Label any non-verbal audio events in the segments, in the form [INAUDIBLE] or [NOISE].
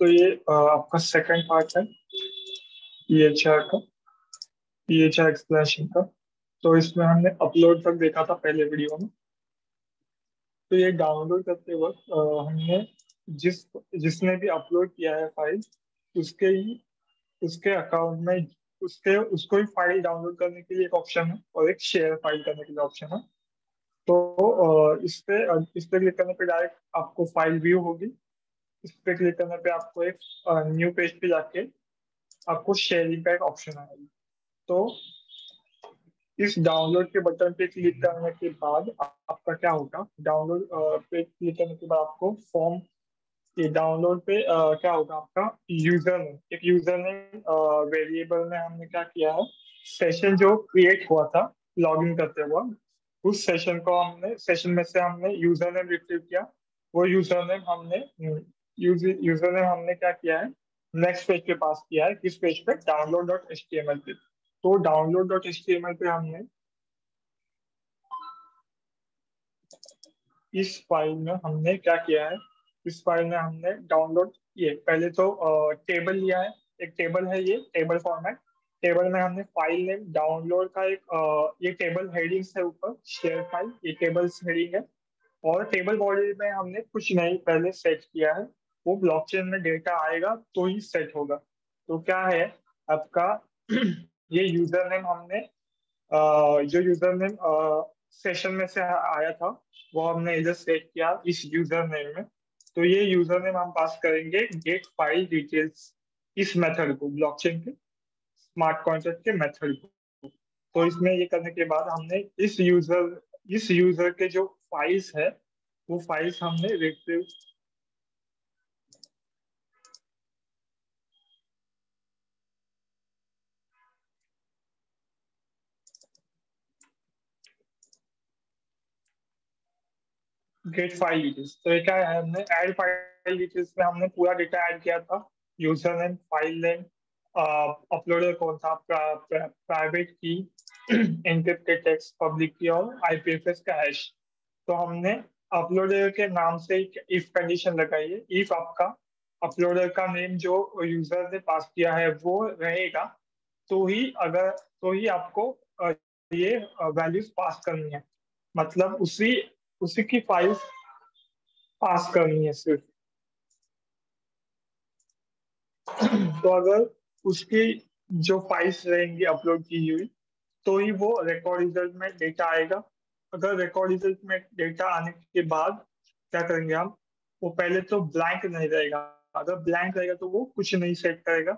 तो ये आपका सेकंड पार्ट है ई एच आर का ई एच आर एक्सप्लेनेशन का। तो इसमें हमने अपलोड तक देखा था पहले वीडियो में। तो ये डाउनलोड करते वक्त हमने जिस, जिसने भी अपलोड किया है फ़ाइल उसके ही, उसके अकाउंट में, उसके, उसको ही फ़ाइल डाउनलोड करने के लिए एक ऑप्शन है और एक शेयर फ़ाइल करने के लिए ऑप्शन है। तो इस पे इस पे क्लिक करने पे डायरेक्ट आपको फ़ाइल व्यू होगी। इस पे क्लिक करने पे आपको एक न्यू पेज पे जाके आपको शेयरिंग का एक ऑप्शन आएगा। तो इस डाउनलोड के बटन पे क्लिक करने के बाद आपका क्या होगा? डाउनलोड पे क्लिक करने के बाद आपको फॉर्म ये डाउनलोड पे आ, क्या होगा आपका? यूज़र नेम एक यूज़र नेम वेरिएबल में हमने क्या किया है? सेशन जो क्रिएट हुआ था लॉगिन करते हुआ उस सेशन को हमने सेशन में से हमने यूज़र नेम रिट्रीव किया। वो यूज़र नेम हमने यूज़र नेम हमने क्या किया है? नेक्स्ट पेज पे पास किया है। किस पेज पे? Download dot H T M L पे। तो download dot H T M L पे हमने इस फ़ाइल में हमने क्या किया है? इस फ़ाइल में हमने डाउनलोड ये पहले तो टेबल लिया है। एक टेबल है ये टेबल फॉर्मेट टेबल में हमने फ़ाइल नेम डाउनलोड का एक ये टेबल हेडिंग है ऊपर, शेयर फ़ाइल, ये टेबल्स हेडिंग है। और टेबल बॉडी में हमने कुछ नहीं, पहले सेट किया है। वो ब्लॉकचेन में डेटा आएगा तो ही सेट होगा। तो क्या है, आपका [CLEARS THROAT] ये यूज़र नेम हमने जो यूज़र नेम सेशन में से आया था, वो हमने इधर सेट किया इस यूज़र नेम में। तो ये यूज़र नेम हम पास करेंगे, गेट फ़ाइल डिटेल्स इस मेथड को, ब्लॉकचेन के। स्मार्ट कॉन्ट्रैक्ट के मेथड को। तो इसमें ये करने के बाद हमने इस यूज़र इस यूज़र के जो फाइल्स है, वो फाइल्स हमने रिट्रीव गेट फ़ाइल डिटेल्स तो क्या है, हमने ऐड फ़ाइल डिटेल्स में हमने पूरा डेटा ऐड किया था। User name file name uploader कौन था आपका प्राइवेट की एनक्रिप्टेड टेक्स्ट पब्लिक की और आईपीएफएस का हैश तो हमने अपलोडर के नाम से एक इफ़ कंडीशन लगाई है। इफ़ आपका अपलोडर का नेम जो यूज़र ने पास किया है, वो रहेगा। तो ही अगर तो ही आपको ये वैल्यूज़ पास करनी है। मतलब उसी उसी की फ़ाइल पास करनी है सिर्फ़। [CLEARS THROAT] तो अगर उसकी जो फाइल्स रहेंगी अपलोड की हुई तो ही वो रिकॉर्ड रिज़ल्ट में डेटा आएगा। अगर रिकॉर्ड रिज़ल्ट में डेटा आने के बाद क्या करेंगे हम? वो पहले तो ब्लैंक नहीं रहेगा। अगर ब्लैंक रहेगा तो वो कुछ नहीं सेट करेगा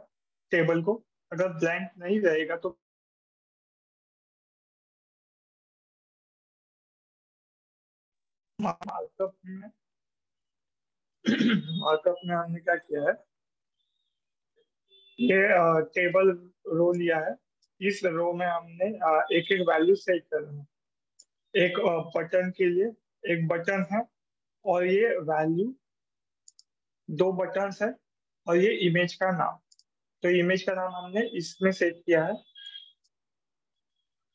टेबल को। अगर ब्लैंक नहीं रहेगा तो मार्कअप में [CLEARS THROAT] मार्कअप में हमने क्या किया है? ये टेबल रो लिया है। इस रो में हमने एक एक वैल्यू सेट करना है। एक बटन के लिए एक बटन है और ये वैल्यू दो बटन है और ये इमेज का नाम। तो इमेज का नाम हमने इसमें सेट किया है।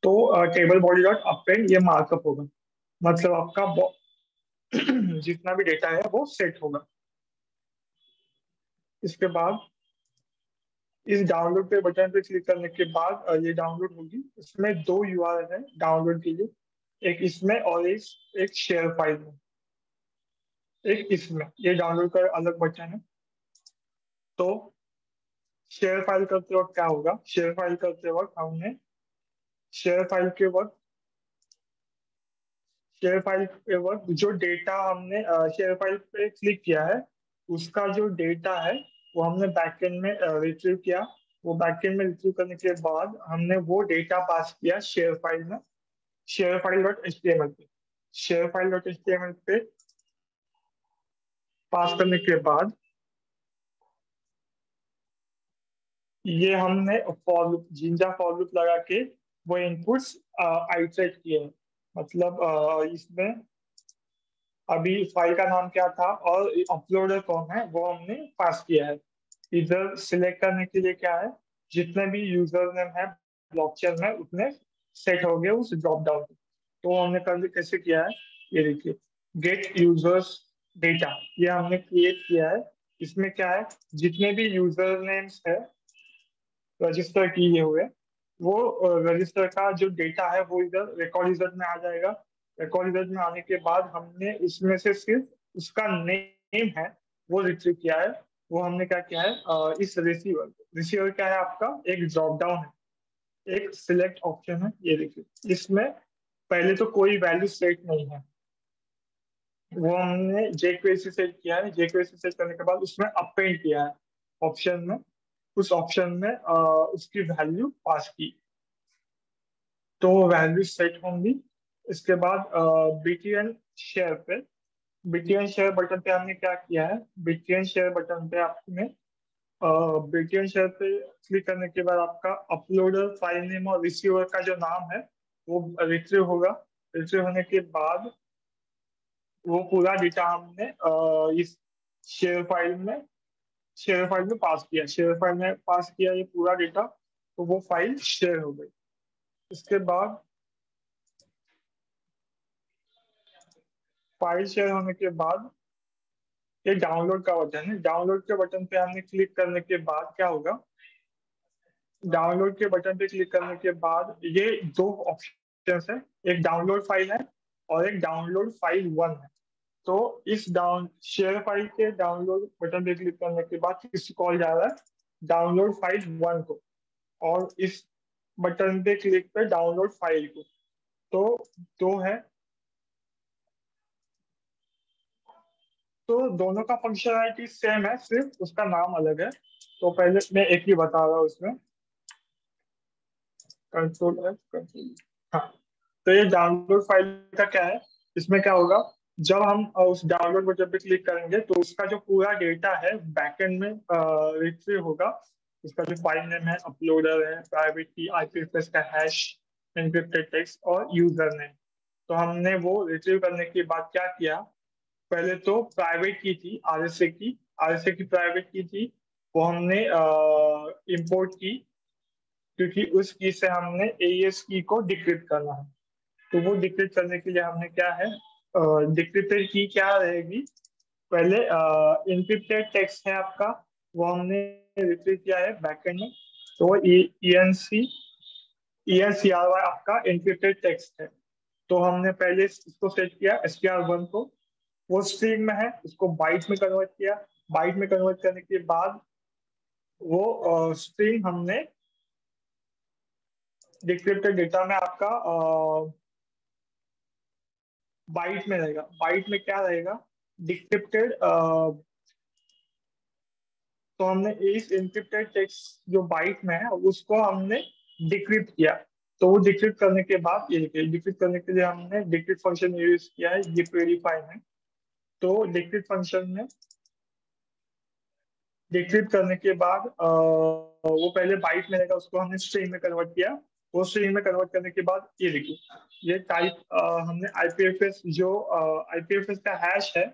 तो टेबल बॉडी डॉट अपेंड ये मार्कअप होगा। मतलब आपका [CLEARS THROAT] जितना भी डेटा है वो सेट होगा। इसके बाद इस डाउनलोड पे बटन पे क्लिक करने के बाद ये डाउनलोड होगी। इसमें दो यू आर है डाउनलोड के लिए। एक इसमें और एक एक शेयर फ़ाइल में। एक इसमें। ये डाउनलोड का अलग बटन है। तो शेयर फ़ाइल करते वक्त क्या होगा? शेयर फ़ाइल करते वक्त हमने शेयर फ़ाइल के वक्त शेयर फ़ाइल के वक्त जो डेटा हमने शेयर फ़ाइल पे क्लिक किया है, उसका जो डेटा है वो हमने बैकएंड में रिट्रीव किया। वो बैकएंड में रिट्रीव करने के बाद हमने वो डेटा पास किया शेयर फ़ाइल में। Share file dot H T M L पे। Share file dot H T M L पे पास करने के बाद ये हमने for loop Jinja for loop लगा के वो इनपुट्स आइट्रेट किए मतलब इसमें अभी फ़ाइल का नाम क्या था और अपलोडर कौन है, वो हमने पास किया है। इधर सिलेक्ट करने के लिए क्या है? जितने भी यूज़र नेम है ब्लॉकचेन में, उतने सेट हो गए उस ड्रॉप डाउन तो हमने कर कैसे किया है? ये देखिए गेट यूज़र्स डेटा ये हमने क्रिएट किया है। इसमें क्या है? जितने भी यूज़र नेम्स है रजिस्टर किए हुए, वो रजिस्टर का जो डेटा है, वो इधर रिकॉर्ड रिज़ल्ट में आ जाएगा। रिकॉर्ड रिज़ल्ट में आने के बाद हमने इसमें से सिर्फ़ उसका नेम है, वो रिट्रीव किया है। वो हमने क्या किया है इस रिसीवर रिसीवर क्या है आपका? एक ड्रॉप डाउन है। एक सिलेक्ट ऑप्शन है ये देखिए। इसमें पहले तो कोई वैल्यू सेट नहीं है। वो हमने जेक्वेसी सेट किया है। जेक्वेसी सेट करने के बाद उसमें अपेंड किया है। ऑप्शन में उस ऑप्शन में आ, उसकी वैल्यू पास की। तो वैल्यू सेट होंगी। इसके बाद बीटीएन शेयर पे बीटीएन शेयर बटन पे हमने क्या किया है? बीटीएन शेयर बटन पे आपने बीटीएन शेयर पे क्लिक करने के बाद आपका अपलोडर फ़ाइल नेम और रिसीवर का जो नाम है, वो रिट्रीव होगा। रिट्रीव होने के बाद वो पूरा डेटा हमने इस शेयर फ़ाइल में शेयर फ़ाइल में पास किया। शेयर फ़ाइल में पास किया ये पूरा डेटा तो वो फ़ाइल शेयर हो गई। इसके बाद फ़ाइल शेयर होने के बाद ये डाउनलोड का बटन है। डाउनलोड के बटन पे हमने क्लिक करने के बाद क्या होगा? डाउनलोड के बटन पे क्लिक करने के बाद ये दो ऑप्शन है। एक डाउनलोड फ़ाइल है और एक डाउनलोड फ़ाइल वन है। तो इस डाउन, शेयर फ़ाइल के डाउनलोड बटन पे क्लिक करने के बाद किस कॉल जा रहा है डाउनलोड फ़ाइल वन को और इस बटन पे क्लिक पे डाउनलोड फ़ाइल को। तो दो है। तो दोनों का फंक्शनलिटी सेम है, सिर्फ़ उसका नाम अलग है। तो पहले मैं एक ही बता रहा हूँ उसमें कंट्रोल एफ़ कंट्रोल हाँ। तो ये डाउनलोड फ़ाइल का क्या है? इसमें क्या होगा? जब हम उस डाउनलोड पर जब भी क्लिक करेंगे तो उसका जो पूरा डेटा है बैकएंड में रिट्रीव होगा। उसका जो फ़ाइल नेम है अपलोडर है प्राइवेट की आईपीएफएस का हैश एनक्रिप्टेड टेक्स्ट और यूज़र नेम तो हमने वो रिट्रीव करने के बाद क्या किया? पहले तो प्राइवेट की थी आर की आर की प्राइवेट की थी, वो हमने इंपोर्ट की, क्योंकि उस की से हमने ए की को डिक्रिप्ट करना है। तो वो डिक्रिप्ट करने के लिए हमने क्या है डिक्रिप्टेड की क्या रहेगी? पहले इनक्रिप्टेड टेक्स्ट है आपका, वो हमने रिट्रीव किया है बैकएंड में तो E N C E N C R Y आपका इनक्रिप्टेड टेक्स्ट है। तो हमने पहले इसको सेट किया एस वन को वो स्ट्रिंग में है। उसको बाइट में कन्वर्ट किया। बाइट में कन्वर्ट करने के बाद वो स्ट्रिंग हमने डिक्रिप्टेड डेटा में आपका बाइट में रहेगा। बाइट में क्या रहेगा? डिक्रिप्टेड तो हमने इस इंक्रिप्टेड टेक्स्ट जो बाइट में है, उसको हमने डिक्रिप्ट किया। तो वो डिक्रिप्ट करने के बाद ये डिक्रिप्ट करने के लिए हमने डिक्रिप्ट फ़ंक्शन यूज़ किया है, ये वेरीफाई में तो लिक्विड फ़ंक्शन में डिक्रिप्ट करने के बाद वो पहले बाइट में रहेगा, उसको हमने स्ट्रिंग में कन्वर्ट किया। वो स्ट्रिंग में कन्वर्ट करने के बाद ये देखिए, ये टाइप हमने आईपीएफएस जो आईपीएफएस का हैश है,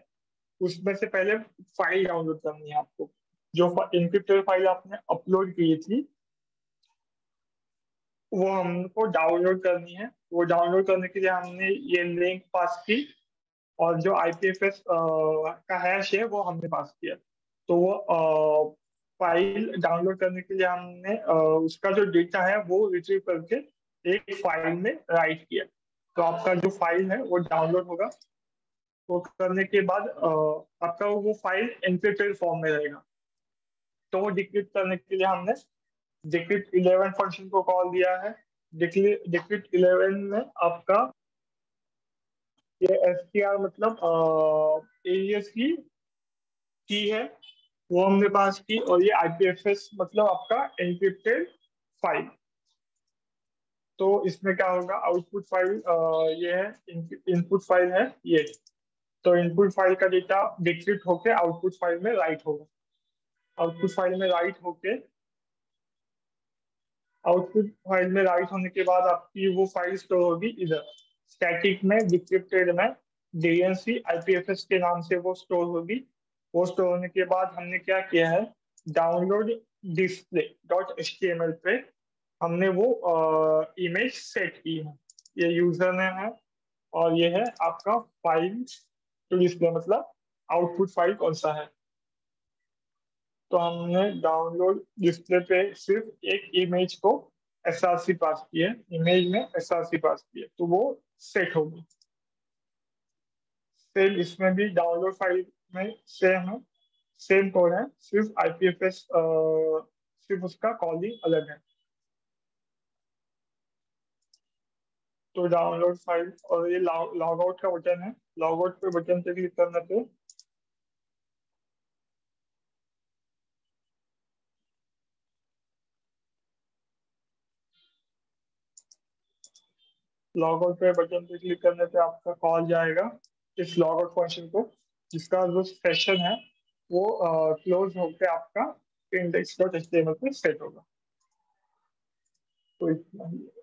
उसमें से पहले फ़ाइल डाउनलोड करनी है आपको। जो इनक्रिप्टेड फ़ाइल आपने अपलोड की थी, वो हमको डाउनलोड करनी है। वो डाउनलोड करने के लिए हमने ये लिंक पास की। और जो आईपीएफएस का हैश है, वो हमने पास किया। तो वो फ़ाइल डाउनलोड करने के लिए हमने उसका जो डेटा है, वो रिट्रीव करके एक फ़ाइल में राइट किया। तो आपका जो फ़ाइल है, वो डाउनलोड होगा। वो करने के बाद आपका वो फ़ाइल एनक्रिप्टेड फॉर्म में रहेगा। तो वो डिक्रिप्ट करने के लिए हमने डिक्रिप्ट इलेवन फ़ंक्शन को कॉल दिया है। डिक्रिप्ट इलेवन में आपका ये एस टी आर मतलब एस की की है, वो हमने पास की और ये आईपीएफएस मतलब आपका एनक्रिप्टेड फ़ाइल तो इसमें क्या होगा? आउटपुट फ़ाइल ये है इनपुट फ़ाइल है ये। तो इनपुट फ़ाइल का डेटा डिक्रिप्ट होके आउटपुट फ़ाइल में राइट होगा। आउटपुट फ़ाइल में राइट होके आउटपुट फ़ाइल में राइट होने के बाद आपकी वो फ़ाइल स्टोर होगी इधर। स्टैटिक में डिक्रिप्टेड में डीएनसी आईपीएफएस के नाम से वो स्टोर होगी। वो स्टोर होने के बाद हमने क्या किया है? डाउनलोड डिस्प्ले डॉट एच पे हमने वो इमेज सेट की है। ये यूज़र नेम है और ये है आपका फ़ाइल टू डिस्प्ले मतलब आउटपुट फ़ाइल कौन सा है? तो हमने डाउनलोड डिस्प्ले पे सिर्फ़ एक इमेज को एस पास की है। इमेज में एसआरसी पास की है। तो वो सेट होगी सेम इसमें भी डाउनलोड फ़ाइल में सेम है सेम कोड है सिर्फ़ आईपीएफएस सिर्फ़ उसका कॉलिंग अलग है। तो डाउनलोड फ़ाइल और ये लॉग आउट का बटन है। लॉग आउट पे बटन पे क्लिक करने पे लॉग आउट पे बटन पे क्लिक करने पे आपका कॉल जाएगा इस लॉग आउट फ़ंक्शन को, जिसका जो सेशन है, वो क्लोज होकर आपका इंडेक्स डॉट एच पे सेट होगा। तो इतना ही।